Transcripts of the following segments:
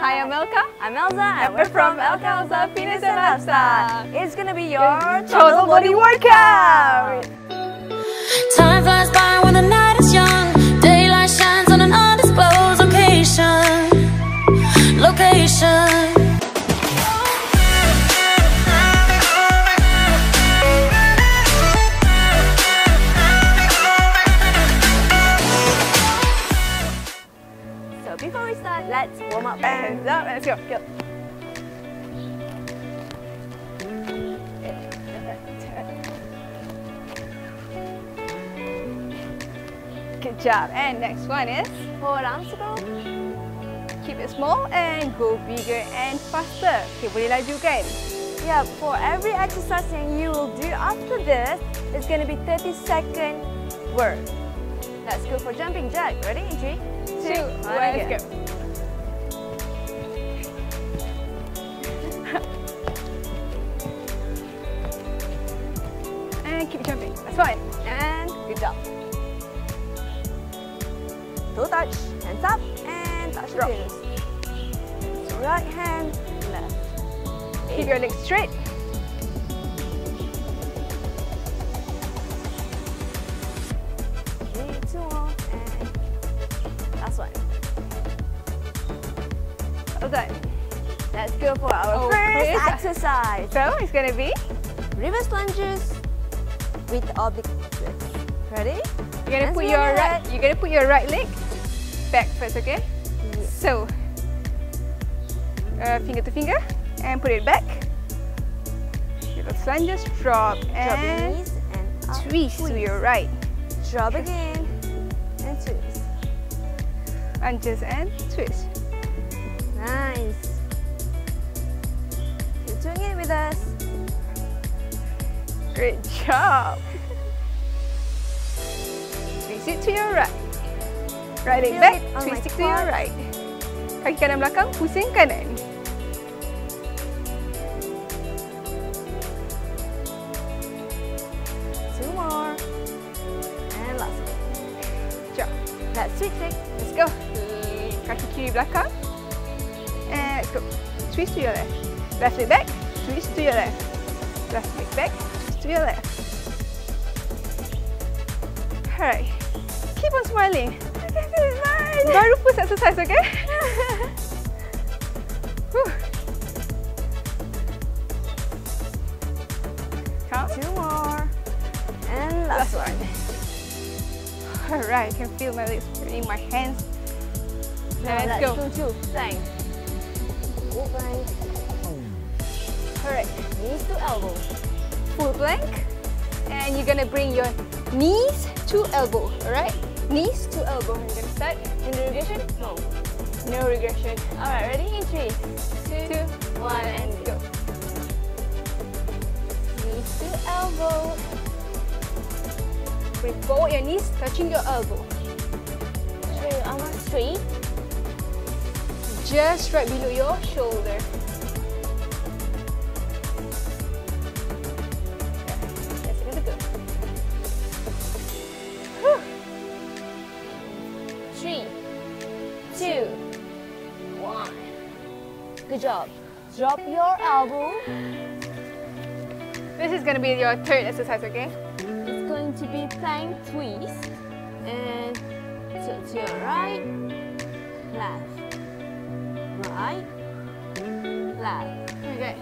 Hi, I'm Elka. I'm Elza, and we're from Elka Elza Fitness and Lifestyle. It's gonna be your Total body workout. Time flies by when the night is young. Daylight shines on an undisclosed location. Location. We start, uh, let's warm up. Hands up. Let's go. go. Good job. And next one is Forward arms to go. keep it small and go bigger and faster. Okay, boleh laju kan? Yeah, for every exercise you will do after this, it's gonna be 30 second work. Let's go for jumping jack. Ready? Three, two, let's go. and keep jumping. That's fine. And good job. Toe touch, hands up, and touch the Drop. fingers. So right hand, left. Keep your legs straight. Let's go for our Oh, first first. exercise. So it's gonna be Reverse lunges with oblique. Ready? you're gonna Hands put your right you're gonna put your right leg back first, okay? So uh, finger to finger and put it back. Your lunges drop Drop your and knees and up. twist to your right. Drop again and twist. Lunges and twist. Nice. Keep doing it with us. Great job. Twist it to your right. Right leg back, twist it to your right. Kaki kanan belakang, pusing kanan. Two more. And last one. Job. Let's switch leg. Let's go. Kaki kiri belakang. Twist to your left. Left leg back, twist to your left. Left leg back, twist to your left. Alright. Keep on smiling. this is mine. Baru first exercise, okay? Count. Two more. And last, Last one. Alright, I can feel my legs in my hands. Let's let's go. do two. Plank. Alright, Knees to elbow. full plank. And you're gonna bring your knees to elbow, alright? Knees to elbow. I'm gonna start. In the regression? No. No regression. Alright, ready? In three, Two, one, and go. Knees to elbow. Bring forward your knees, touching your elbow. Show your arm straight. Just right below your shoulder. Good job. Drop your elbow. This is gonna be your third exercise, okay? It's going to be plank twist. And tilt to your right, left, right, left. Okay.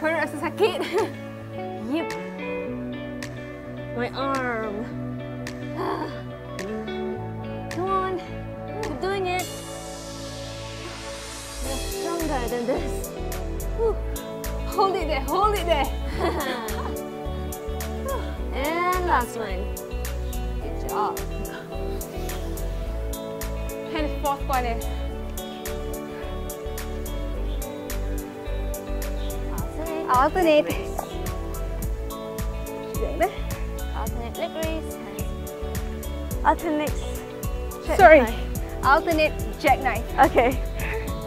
Perut rasa sakit. Yep. My arm. Come on. Keep doing it. You're than this. Whew. hold it there, hold it there. and last one. Good job. And fourth one is Alternate. alternate. Alternate leg raise. Alternate. Sorry. Alternate jackknife. Okay.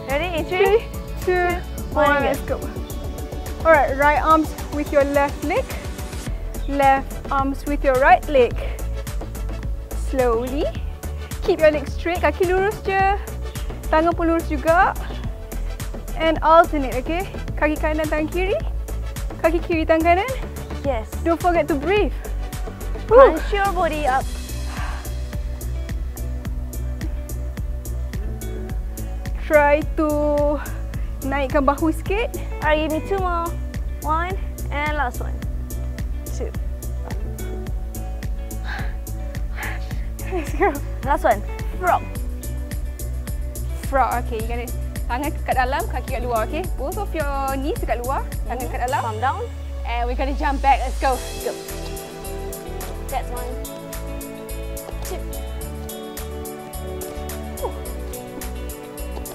Ready? In three. Three, two, one, let's go. Alright, right arms with your left leg. Left arms with your right leg. Slowly. Keep your legs straight, kaki lurus je. Tangan pun lurus juga. And alternate, okay? Kaki kanan, tangan kiri. Kaki kiri, tangan kanan. Yes. Don't forget to breathe. Woo. Punch your body up. Try to naikkan bahu sikit. Alright, give me two more. One and last one. Two. Let's go. Last one. Frog. Frog, okay. You gonna tangan kat dalam, kaki kat luar, okay? Both of your knees kat luar, tangan kat dalam. Palm down. And we're gonna jump back. Let's go. Go. That's one. Two.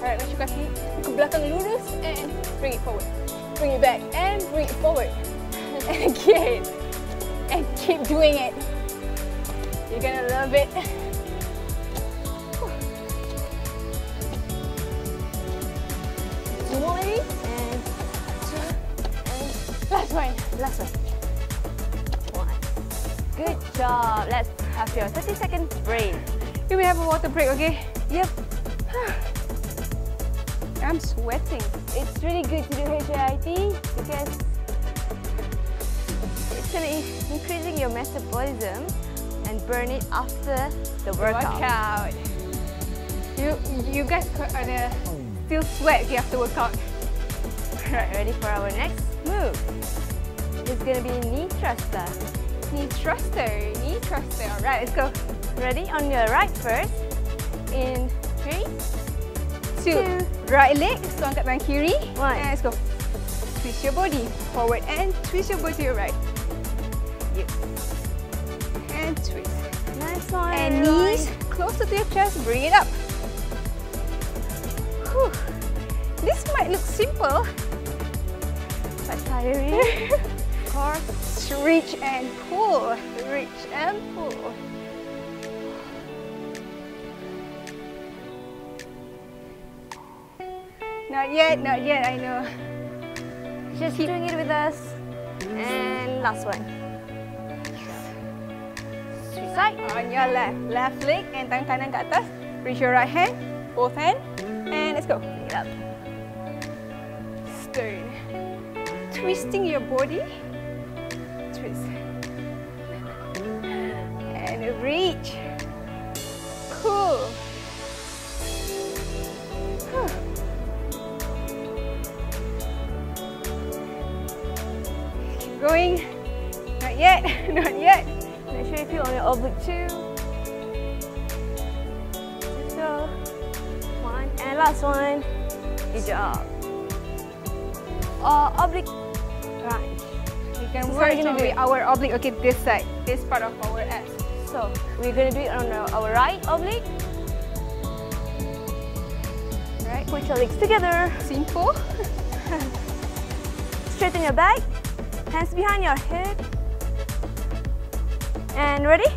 Alright, let's kaki ke belakang lurus and bring it forward. Bring it back and bring it forward. And again. And keep doing it. You're gonna love it. Two more. And two. And Last one. last one. One. Good job. Let's have your 30 second break. Here we have a water break, okay? Yep. I'm sweating. It's really good to do HIIT because it's going to increasing your metabolism and burn it after the workout. Workout. You you guys are gonna still sweat after workout. Right, ready for our next move? It's going to be knee thruster. Knee thruster, knee thruster. Alright, let's go. Ready? On your right first. In three, Two. Two. Right leg, so angkat tangan kiri. One. And let's go. Twist your body forward and twist your body to your right. Yep. And twist. nice one. And knees closer to your chest. Bring it up. Whew. This might look simple, But tiring. of course. Reach and pull. Reach and pull. Not yet, not yet, I know. Just keep doing it with us. And last one. Switch side. On your left, left leg and tangan kanan ke atas. Reach your right hand, both hand, and let's go. Bring it up. Stern. Twisting your body. Twist. And reach. Cool. Going. Not yet, not yet. Make sure you feel on your oblique too. Let's go. One and last one. Good job. Uh, oblique crunch. We can So work on our oblique. Okay, this side, this part of our ass. So we're gonna do it on our, our right oblique. Right? Put your legs together. Simple. Straighten your back. Hands behind your head. And ready?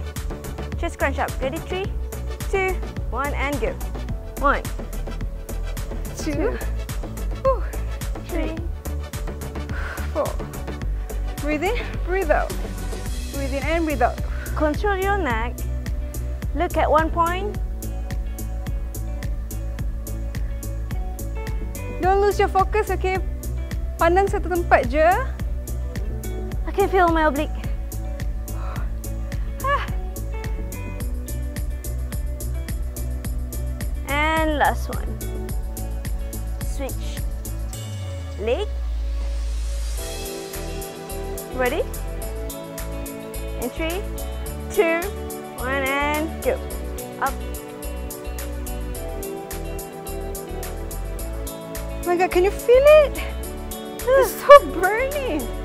Just crunch up. Ready? Three, two, one, and go. One, Two. Three, Four. Breathe in, breathe out. Breathe in and breathe out. Control your neck. Look at one point. Don't lose your focus, okay? Pandang satu tempat je. Can feel my oblique. Ah. And last one. Switch. Leg. Ready? In three, two, one, and go. Up. Oh my god, can you feel it? It's so burning.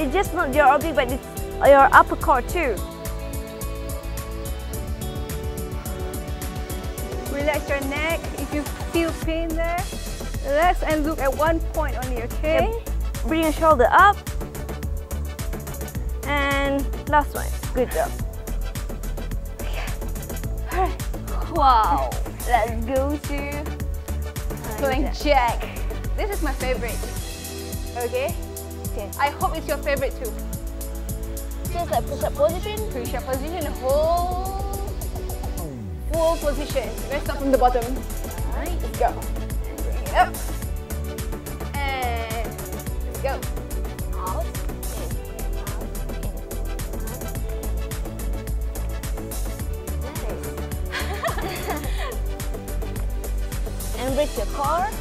It's just not your oblique, but it's your upper core too. Relax your neck. If you feel pain there, relax and look at one point only, okay? Bring your shoulder up. And last one. Good job. Wow. Let's go to Plank jack. This is my favorite. Okay? Okay. I hope it's your favorite too. Just like push up position. Push up position, whole full position. Let's start from the bottom. Alright. Let's go. it up. And let's go. Out, in, out, in, out. Nice. and break your core.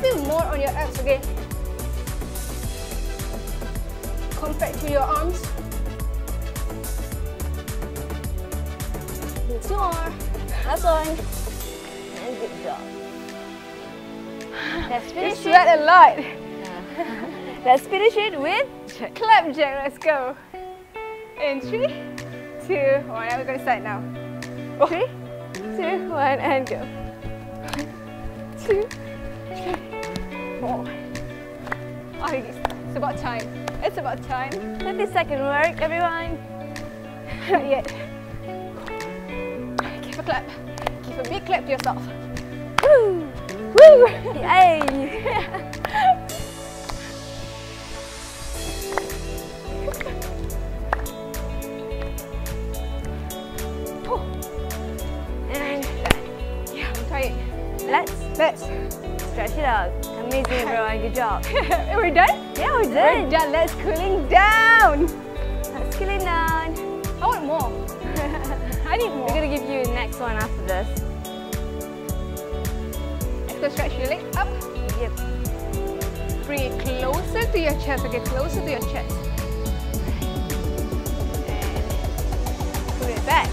Feel more on your abs, okay? Compared to your arms. Two more. Last one. And good job. Let's You finish it. sweat a lot. Let's finish it with Clap jack, let's go. In three, two, one. We're gonna start now. Oh. three, two, one, and go. One, Two, three, four. Oh, it's about time. It's about time. 30 second work, everyone. Not yet. Give a clap. Give a big clap to yourself. Woo! Woo! Yay! out. Amazing, everyone. Good job. We're done? Yeah, we're We're done. done. Let's cooling down. Let's it down. I want more. I need more. We're gonna give you the next one after this. Let's go stretch your leg up. Yep. Bring it closer to your chest. Okay, closer to your chest. And pull it back.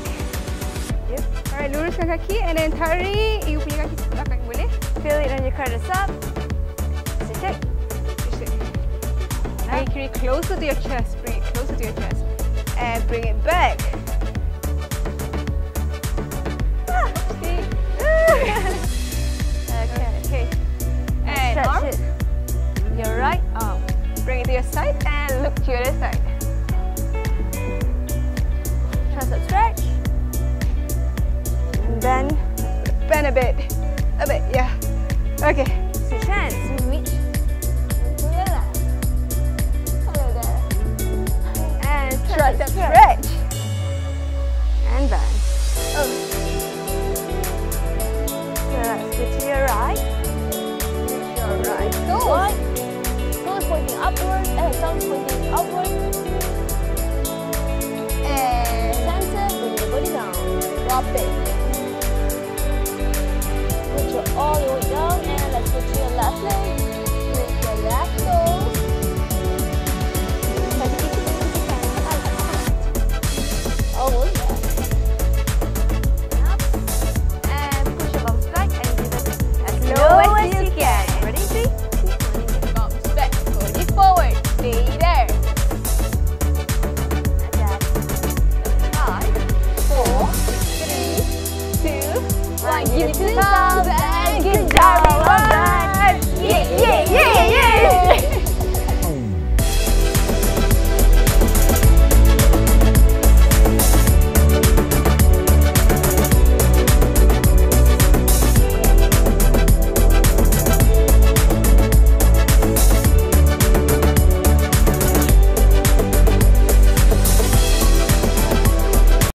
Yep. Alright, luruskan kaki and then tarik you punya kaki Feel it on your credits up. Sit it. Push it. Bring it closer to your chest. Bring it closer to your chest. And bring it back. Ah, see? Okay. okay. And Stretch arm. it. Your right arm. Bring it to your side and look to your other side. Tricep stretch. And then Bend a bit. Okay. 起身，你 Hello there. And stretch, stretch. And back. Oh. so get to your right. Get your right. Toes. Right. Toes pointing upwards. Uh, thumbs pointing upwards. And center, bring your body down. Drop it. Put your all your. way Lovely.